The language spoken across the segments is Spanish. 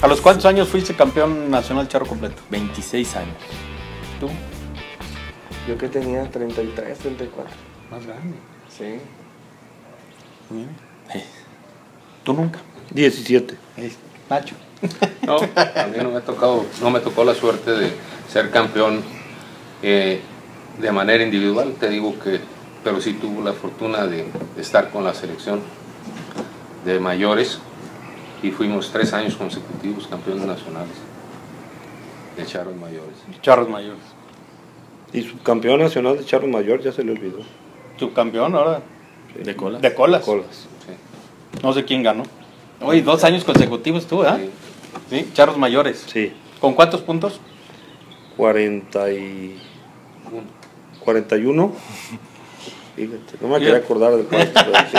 ¿A los cuántos años fuiste campeón nacional charro completo? 26 años. ¿Tú? Yo que tenía 33, 34. Más grande. Sí. ¿Tú nunca? 17. Nacho. No, a mí no me, ha tocado, no me tocó la suerte de ser campeón eh, de manera individual, te digo que, pero sí tuvo la fortuna de estar con la selección de mayores y fuimos tres años consecutivos campeones nacionales de charros mayores. Charros mayores. Y subcampeón nacional de Charro Mayor ya se le olvidó. Subcampeón ahora. ¿De cola? De colas. Colas. Sí. No sé quién ganó. Oye, dos años consecutivos tú, ¿ah? Sí. Sí. Charros mayores. Sí. ¿Con cuántos puntos? 40 y... 41. Fíjate, no me quería acordar del cuarto. pero sí.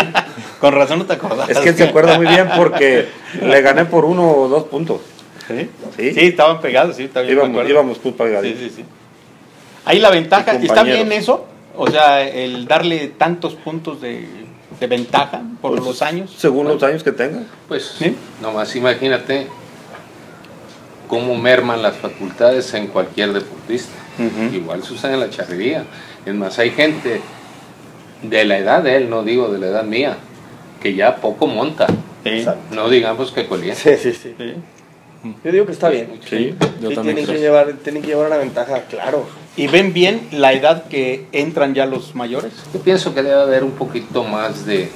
Con razón no te acordás. Es que él se acuerda muy bien porque le gané por uno o dos puntos. ¿Sí? Sí. Sí, estaban pegados, sí, está bien. me Íbamos, íbamos muy Sí, sí, sí. Ahí la ventaja, Y ¿está bien eso? O sea, el darle tantos puntos de, de ventaja por Pues, los años. Según los años que tenga. Pues ¿Sí? nomás imagínate cómo merman las facultades en cualquier deportista. Ujú. Igual sucede en la charrería. Es más, hay gente de la edad de él, no digo de la edad mía, que ya poco monta. Sí. No digamos que colía. Sí, sí, sí. Sí. Yo digo que está bien. Sí. Yo Sí, también tienen, que llevar, tienen que llevar una ventaja, claro. ¿Y ven bien la edad que entran ya los mayores? Yo pienso que debe haber un poquito más de, de-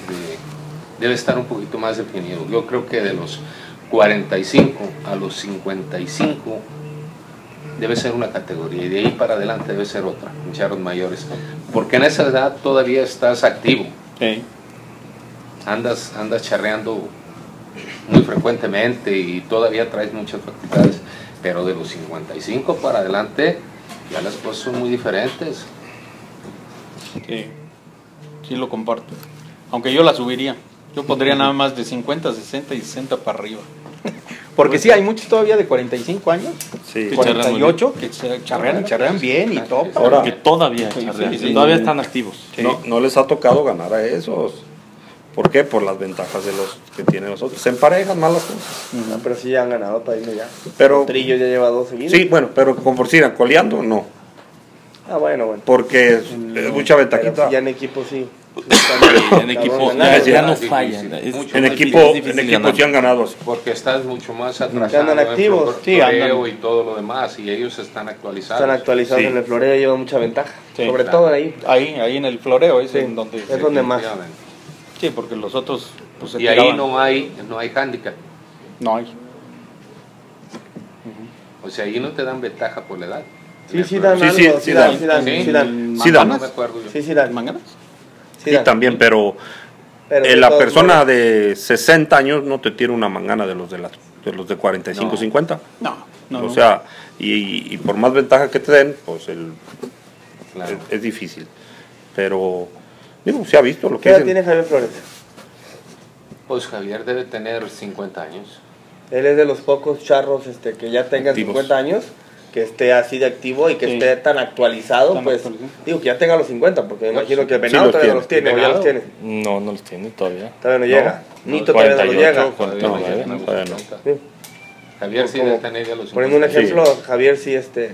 debe estar un poquito más definido. Yo creo que de los 45 a los 55 debe ser una categoría y de ahí para adelante debe ser otra, en charros mayores. Porque en esa edad todavía estás activo, Sí. Andas, andas charreando muy frecuentemente y todavía traes muchas facultades. Pero de los 55 para adelante ya las cosas son muy diferentes. Sí, sí lo comparto. Aunque yo la subiría. Yo pondría nada más de 50, 60 y 60 para arriba. Porque sí, hay muchos todavía de 45 años, Sí. Que charrean muy 48, que charrean, charrean bien y todo. Ahora- Que todavía Sí, charrean, sí, sí. todavía están activos. Sí. No, no les ha tocado ganar a esos. ¿Por qué? Por las ventajas de los que tienen los otros. Se emparejan más las cosas. Ah, pero sí ya han ganado Taino ya. Pero, Trillo ya lleva dos seguidos. sí, bueno, pero como por si irán coleando, no. Ah, bueno, bueno. Porque es, es mucha Pero ventajita. ya en equipo sí. En equipo ya, ya no fallan. En equipo, en equipo sí han ganado. Porque estás mucho más atrasado. andan en activos, flor- sí, floreo andan. y todo lo demás, y ellos están actualizados. Están actualizados Sí. en el floreo, llevan mucha ventaja. Sí, Sobre claro. todo ahí. Ahí, ahí en el floreo es Sí. en donde... Es donde más. Sí, porque los otros... Pues, se Y ahí tiraban. no hay, no hay handicap. No hay. O sea, ahí no te dan ventaja por la edad. Sí, sí dan Sí, algo, sí, sí, sí dan, sí dan, Sí. sí dan. Sí dan. No me acuerdo yo. Sí, sí dan. ¿Manganas? Sí dan. también, pero, Pero eh, la persona modos, de 60 años no te tira una mangana de los de, las, de, los de 45, No. 50. No, no. o sea, y, y por más ventaja que te den, pues el, Claro. es, es difícil. Pero, digo, se ha visto lo ¿Qué que edad dicen. tiene Javier Flores? Pues Javier debe tener 50 años. Él es de los pocos charros este, que ya tengan Activos. 50 años, que esté así de activo y que Sí. esté tan actualizado, Tan pues actualizado. digo que ya tenga los 50, porque me Pues, imagino que el sí venado los todavía no los tiene. tiene, o ya los ¿Venado? tiene. No, no los tiene todavía. Todavía no, No. llega. No, Nito todavía no lo 48, llega. Todavía No, no eh, llegan a los todavía no. 50. Sí. Javier sí debe tener ya los 50. Poniendo un Sí. ejemplo, Javier sí este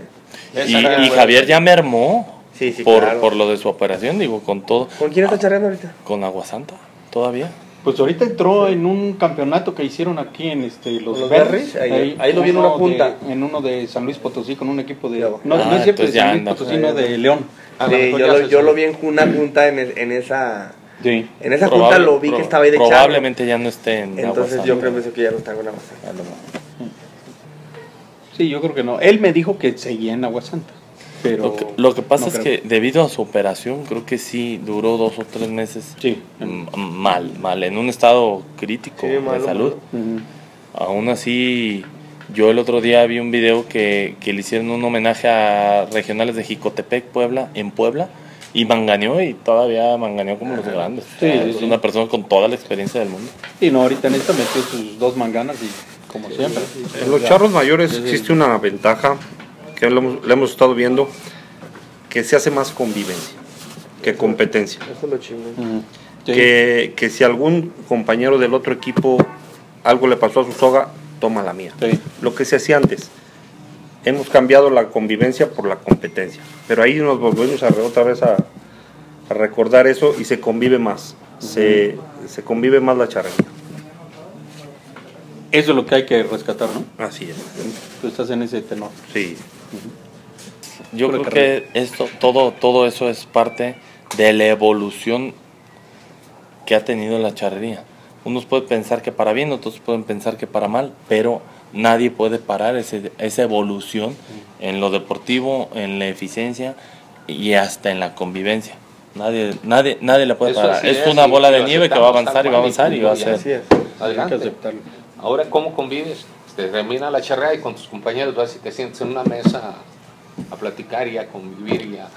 Y, y Javier ya mermó Sí, sí, por, claro. por lo de su operación, digo, con todo. ¿Con quién está charreando ahorita? Con Agua Santa, todavía. Pues ahorita entró en un campeonato que hicieron aquí en este los, ¿Con los Berries. Berries? Ahí- ahí lo vi en una uno punta. de- en uno de San Luis Potosí con un equipo de. No, no Ah, es cierto de San Luis anda. Potosí, no de León. Sí, yo, lo, yo vi en una junta en, el- en esa Sí. en esa junta Probable- lo vi que estaba ahí de. Probablemente ya no esté en Entonces yo creo que que ya no está con Agua Santa. A lo mejor. Sí, yo creo que no. Él me dijo que seguía en Agua Santa. Pero Lo que, lo que pasa no es creo. que debido a su operación, creo que sí duró dos o tres meses Sí. mal, mal, en un estado crítico Sí, de malo, salud. Ujú. Aún así, yo el otro día vi un video que, que le hicieron un homenaje a regionales de Jicotepec, Puebla, en Puebla, y manganeó y todavía manganeó como los grandes. Sí, O sea, sí, es sí. una persona con toda la experiencia del mundo. Sí, no, ahorita en esta metió sus dos manganas y como siempre. En los charros mayores existe una ventaja que lo hemos, lo hemos estado viendo, que se hace más convivencia que competencia. Eso es lo chingón. Ujú. Sí. Que, que si algún compañero del otro equipo algo le pasó a su soga, toma la mía. Sí. Lo que se hacía antes. Hemos cambiado la convivencia por la competencia. Pero ahí nos volvemos a otra vez a, a recordar eso y se convive más. se, se convive más la charrería. Eso es lo que hay que rescatar, ¿no? Así es. Tú estás en ese tenor. Sí. Yo creo carrera. que esto, todo, todo eso es parte de la evolución que ha tenido la charrería. Unos pueden pensar que para bien, otros pueden pensar que para mal, pero nadie puede parar ese- esa evolución en lo deportivo, en la eficiencia y hasta en la convivencia. Nadie, nadie, nadie la puede Eso parar. Es es, una bola de nieve que va a avanzar y va a avanzar y va a ser. ya. Así es. Hay que aceptarlo. Ahora, ¿cómo convives? Te termina la charrea y con tus compañeros vas y te sientes en una mesa a, platicar y a convivir y a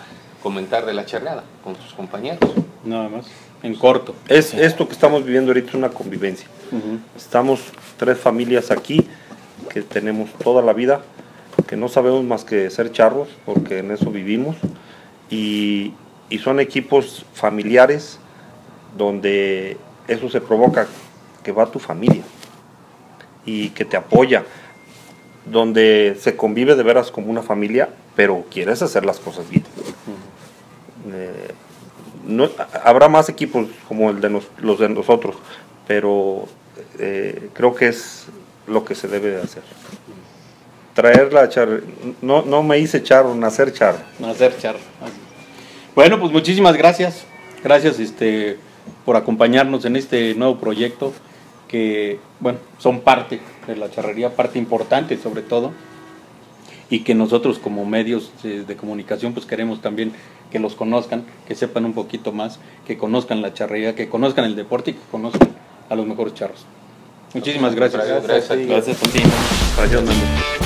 comentar de la charreada con tus compañeros. Nada más. En corto. Es, Esto que estamos viviendo ahorita es una convivencia. Estamos tres familias aquí que tenemos toda la vida, que no sabemos más que ser charros, porque en eso vivimos. Y, y son equipos familiares donde eso se provoca que va tu familia y que te apoya, donde se convive de veras como una familia, pero quieres hacer las cosas bien. Eh, no, a- habrá más equipos como el de nos- los de nosotros, pero eh, creo que es lo que se debe de hacer. Traer la char... No, no me hice charro, nacer charro. Hacer charro. Así. Bueno, pues muchísimas gracias. Gracias este, por acompañarnos en este nuevo proyecto que, bueno, son parte de la charrería, parte importante sobre todo, y que nosotros como medios de, de comunicación pues queremos también que los conozcan, que sepan un poquito más, que conozcan la charrería, que conozcan el deporte y que conozcan a los mejores charros. Muchísimas gracias. Gracias a ti. Gracias a ti. Gracias, Memo.